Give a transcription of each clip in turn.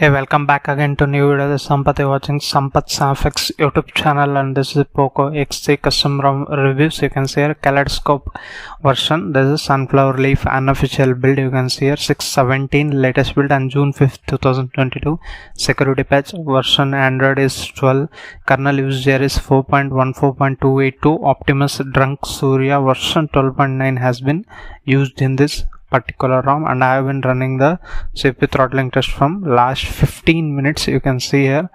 Hey, welcome back again to new video. This is Sampath. Watching Sampath SamFX YouTube channel and this is Poco X3 custom ROM reviews. You can see here kaleidoscope version. This is sunflower leaf unofficial build. You can see here 617 latest build on June 5th 2022. Security patch version Android is 12. Kernel used here is 4.14.282. Optimus Drunk Surya version 12.9 has been used in this particular ROM and I have been running the CPU throttling test from last 15 minutes. You can see here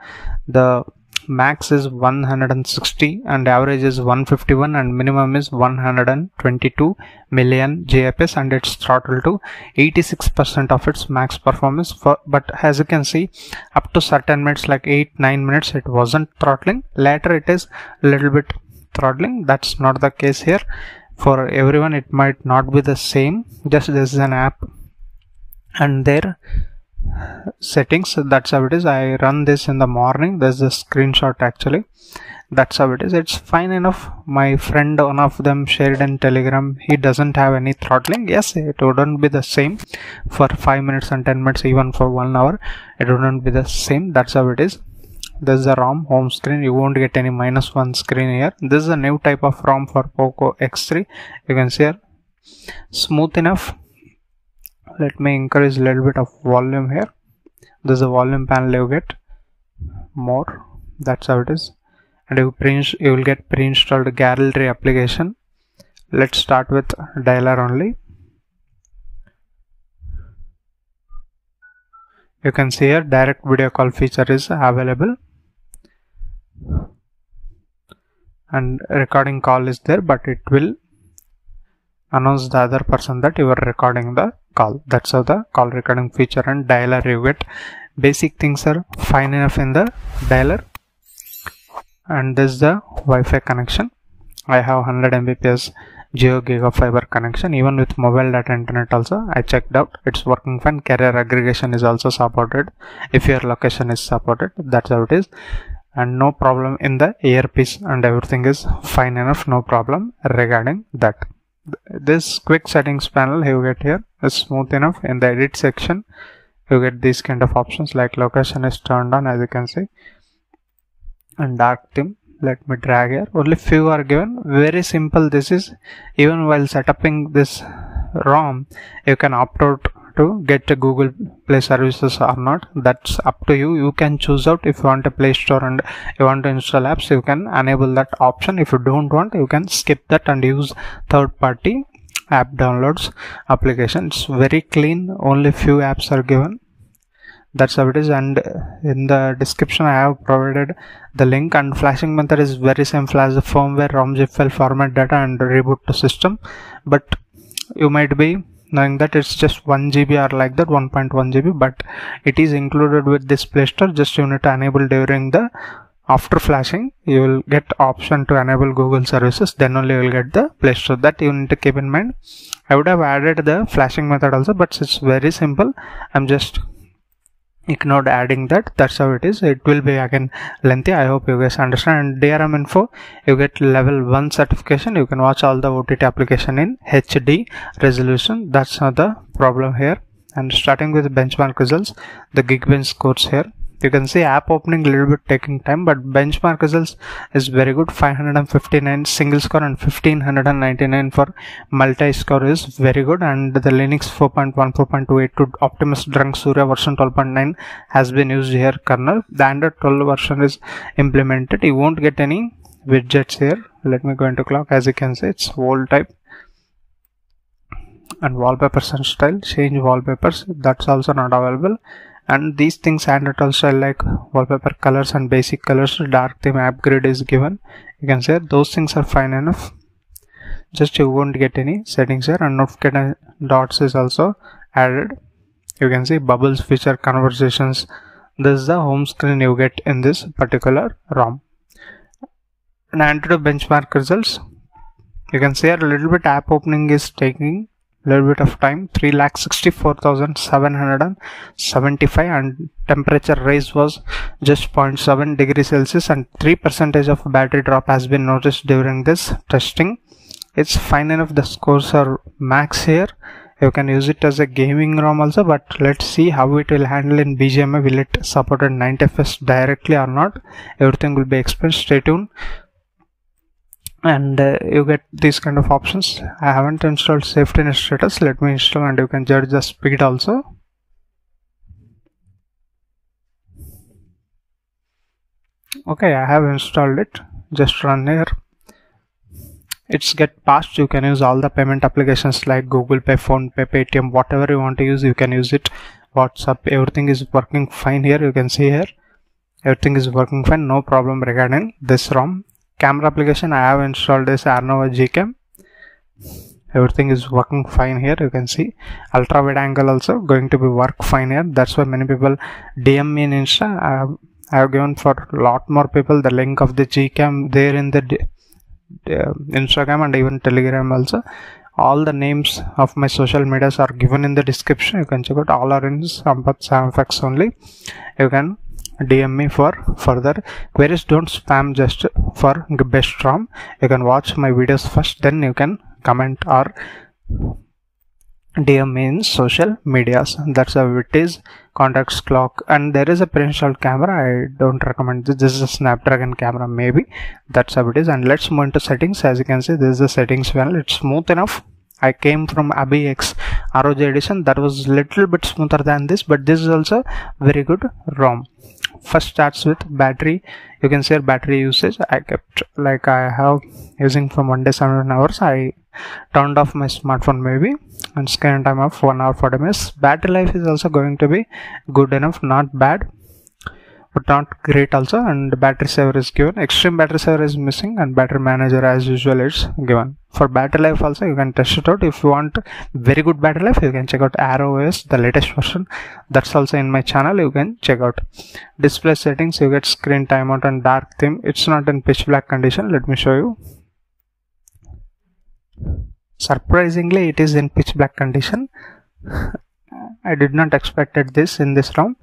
the max is 160 and average is 151 and minimum is 122 million GFS and it's throttled to 86% of its max performance. For, but as you can see up to certain minutes like 8 9 minutes it wasn't throttling. Later it is a little bit throttling. That's not the case here for everyone it might not be the same. Just this is an app and their settings. That's how it is. I run this in the morning. There's a screenshot actually. That's how it is. It's fine enough. My friend one of them shared in telegram. He doesn't have any throttling. Yes it wouldn't be the same for 5 minutes and 10 minutes even for 1 hour. It wouldn't be the same. That's how it is this is a ROM home screen. You won't get any minus one screen here. This is a new type of ROM for POCO X3 you can see here. Smooth enough. Let me increase a little bit of volume here. This is a volume panel you get. More. That's how it is. And you pre you will get pre-installed gallery application. Let's start with dialer only you can see here direct video call feature is available. And recording call is there but it will announce the other person that you are recording the call. That's how the call recording feature and dialer you get. Basic things are fine enough in the dialer. And this is the Wi-Fi connection. I have 100 Mbps Jio Gigafiber connection even with mobile data internet also I checked out. It's working fine. Carrier aggregation is also supported. If your location is supported that's how it is. And no problem in the earpiece and everything is fine enough no problem regarding that. This quick settings panel you get here is smooth enough. In the edit section you get these kind of options like location is turned on as you can see and dark theme let me drag here. Only few are given. Very simple this is. Even while setuping this ROM you can opt out to get a Google Play services or not. That's up to you. You can choose out if you want a Play Store and you want to install apps you can enable that option. If you don't want you can skip that and use third party app downloads applications. Very clean. Only few apps are given that's how it is. And uh, in the description i have provided the link. And flashing method is very simple as the firmware rom zip file format data and reboot the system. But you might be knowing that it's just 1 GB or like that 1.1 GB but it is included with this play store. Just you need to enable during the after flashing you will get option to enable google services. Then only you will get the play store. That you need to keep in mind. I would have added the flashing method also but it's very simple. I'm just ignored adding that. That's how it is. It will be again lengthy. I hope you guys understand. And drm info you get level 1 certification. You can watch all the ott application in hd resolution. That's not the problem here. And starting with benchmark results the geekbench scores here you can see app opening a little bit taking time but benchmark results is very good. 559 single score and 1599 for multi score is very good. And the linux 4.14.282 optimus drunk surya version 12.9 has been used here kernel. The android 12 version is implemented. You won't get any widgets here. Let me go into clock. As you can see it's old type and wallpapers and style. Change wallpapers. That's also not available and these things Android also like wallpaper colors and basic colors dark theme grid is given. You can say those things are fine enough. Just you won't get any settings here. And notification uh, dots is also added. You can see bubbles feature conversations. This is the home screen you get in this particular ROM. And AnTuTu benchmark results. You can see a little bit app opening is taking little bit of time 3 lakh 64775 and temperature rise was just 0.7 degrees celsius and 3 percentage of battery drop has been noticed during this testing. It's fine enough the scores are max here. You can use it as a gaming ROM also but let's see how it will handle in BGMI will it support 90 fps directly or not? Everything will be explained. Stay tuned and uh, you get these kind of options. I haven't installed SafetyNet status. Let me install and you can judge the speed also. Okay I have installed it. Just run here. It's get passed. You can use all the payment applications like google pay PhonePe paytm whatever you want to use you can use it. Whatsapp everything is working fine here. You can see here. Everything is working fine. No problem regarding this rom camera application i have installed this arnova gcam everything is working fine here you can see. Ultra wide angle also going to be work fine here. That's why many people dm me in insta. I have, given for a lot more people the link of the gcam there in the uh, instagram and even telegram also. All the names of my social medias are given in the description. You can check out all are in sampath samfx only. You can dm me for further queries don't spam just for best rom you can watch my videos first then you can comment or DM means social medias. That's how it is. Contacts clock and there is a pre-installed camera. I don't recommend this. This is a Snapdragon camera maybe. That's how it is. And let's move into settings. As you can see, this is the settings panel. It's smooth enough. I came from Abbey X ROG edition that was little bit smoother than this, but this is also very good ROM. First starts with battery. You can see battery usage. I kept like I have using from one day seven hours. I turned off my smartphone maybe and screen time of 1 hour 40 minutes battery life is also going to be good enough not bad but not great also. And battery saver is given. Extreme battery saver is missing and battery manager as usual is given. For battery life also you can test it out. If you want very good battery life you can check out arrow os the latest version. That's also in my channel. You can check out. Display settings you get screen timeout and dark theme. It's not in pitch black condition. Let me show you. Surprisingly it is in pitch black condition I did not expected this in this ROM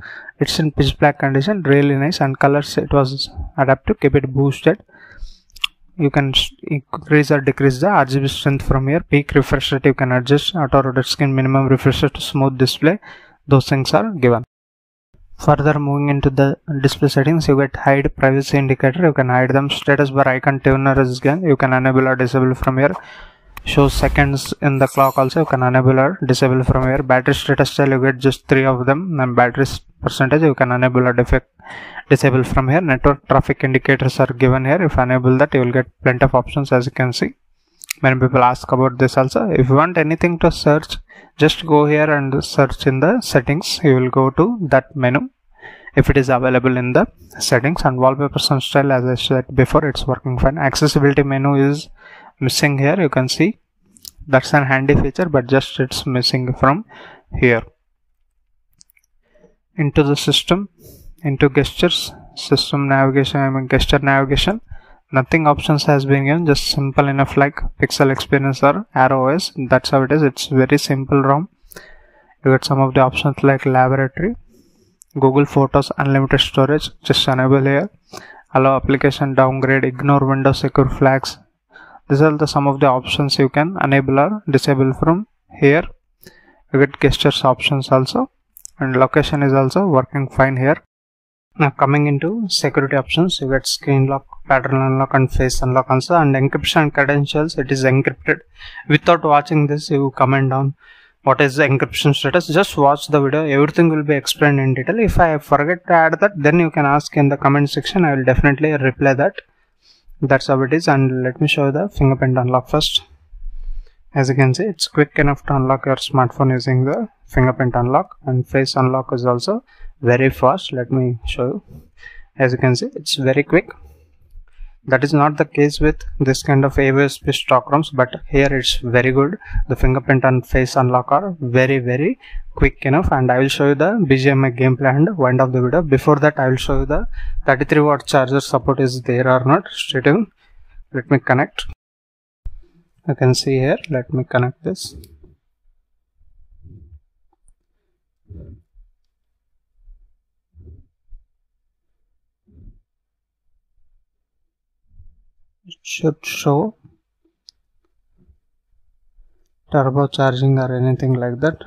it's in pitch black condition really nice and colors it was adaptive keep it boosted. You can increase or decrease the RGB strength from here. Peak refresh rate you can adjust. Auto rotate skin minimum refresh rate to smooth display. Those things are given. Further moving into the display settings you get hide privacy indicator. You can hide them. Status bar icon tuner is again you can enable or disable from here shows seconds in the clock also. You can enable or disable from here. Battery status style you get just three of them. And battery percentage you can enable or defect disable from here. Network traffic indicators are given here. If enable that you will get plenty of options as you can see. Many people ask about this also. If you want anything to search just go here and search in the settings. You will go to that menu. If it is available in the settings and wallpapers and style as i said before it's working fine. Accessibility menu is missing here. You can see that's an handy feature but just it's missing from here. Into the system into gestures system navigation I mean gesture navigation. Nothing options has been given just simple enough like pixel experience or arrow OS that's how it is. It's very simple ROM. You get some of the options like laboratory Google Photos unlimited storage just enable here. Allow application downgrade ignore Windows secure flags these are the some of the options you can enable or disable from here. You get gestures options also. And location is also working fine here. Now coming into security options you get screen lock pattern unlock and face unlock also. And encryption credentials it is encrypted. Without watching this you comment down what is the encryption status. Just watch the video. Everything will be explained in detail. If i forget to add that then you can ask in the comment section. I will definitely reply that that's how it is. And let me show you the fingerprint unlock first. As you can see it's quick enough to unlock your smartphone using the fingerprint unlock. And face unlock is also very fast. Let me show you. As you can see it's very quick that is not the case with this kind of AOSP stock ROMs but here it's very good. The fingerprint and face unlock are very very quick enough and I will show you the BGMI gameplay and wind of the video. Before that I will show you the 33 watt charger support is there or not. Stay tuned. Let me connect. You can see here. Let me connect this should show turbocharging or anything like that.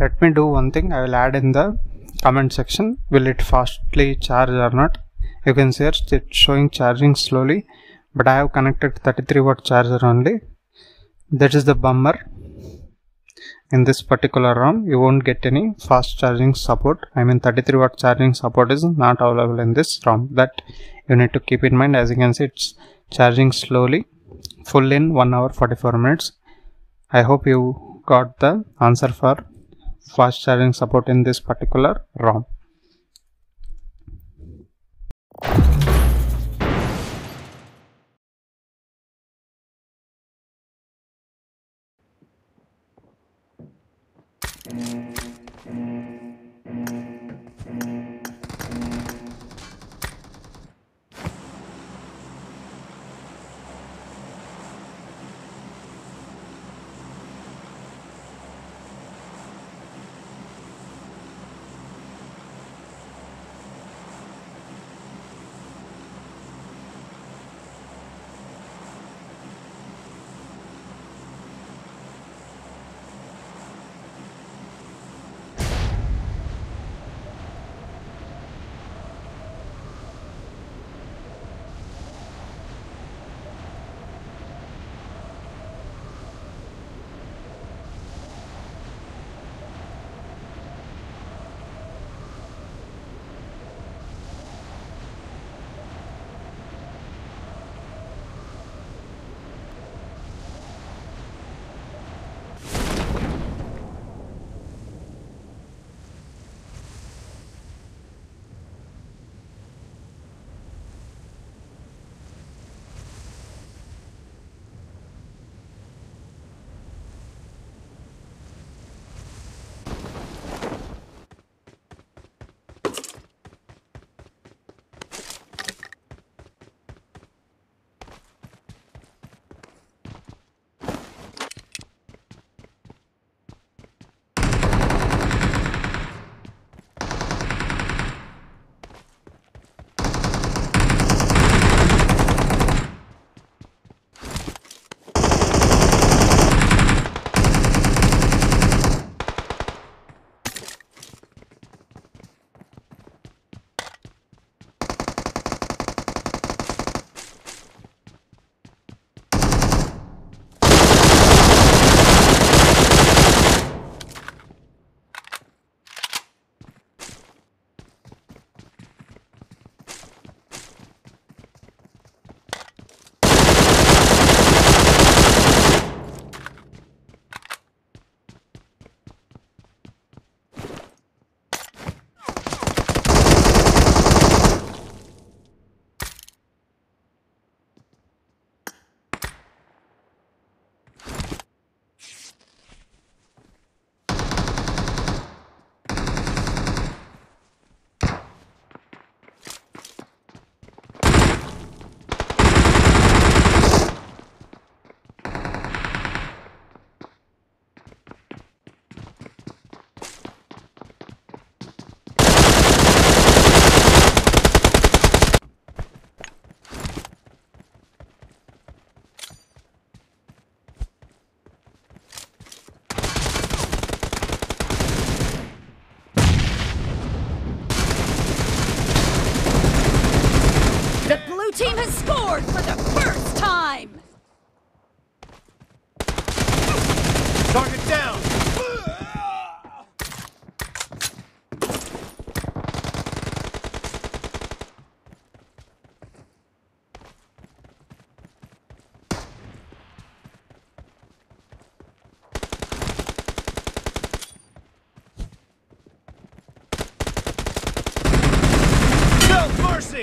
Let me do one thing. I will add in the comment section. Will it fastly charge or not? You can see it's showing charging slowly but i have connected 33 watt charger only. That is the bummer. In this particular ROM you won't get any fast charging support. I mean 33 watt charging support is not available in this ROM that you need to keep in mind as you can see it's charging slowly full in 1 hour 44 minutes. I hope you got the answer for fast charging support in this particular ROM team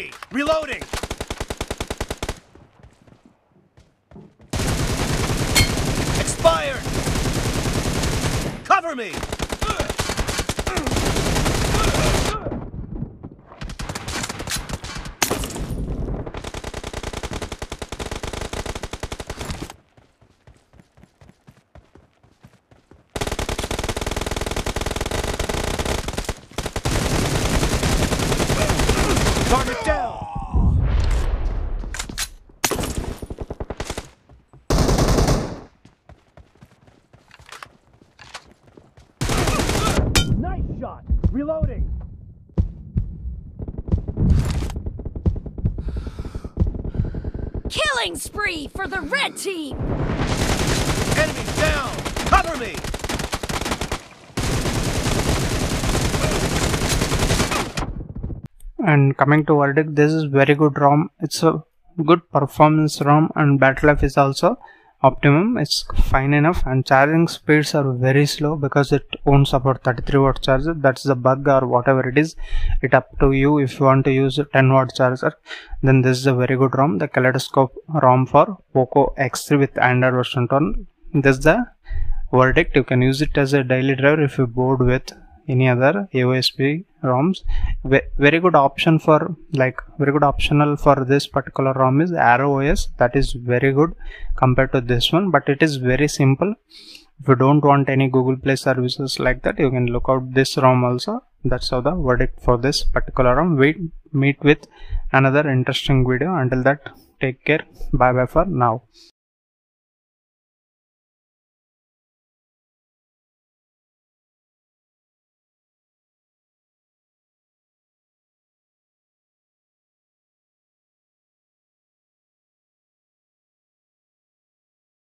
mercy! Reloading! Expired! Cover me! Killing spree for the red team! Enemy down! Cover me! and coming to verdict this is very good rom it's a good performance rom and Battle life is also optimum it's fine enough and charging speeds are very slow because it won't support 33 watt charger. That's the bug or whatever it is. It up to you if you want to use a 10 watt charger. Then this is a very good rom. The kaleidoscope rom for poco x3 with android version 10 this is the verdict. You can use it as a daily driver if you're bored with any other AOSP ROMs. Ve very good option for like very good optional for this particular ROM is Arrow OS that is very good compared to this one but it is very simple. If you don't want any Google Play services like that you can look out this ROM also. That's how the verdict for this particular ROM. We meet with another interesting video. Until that take care. Bye bye for now.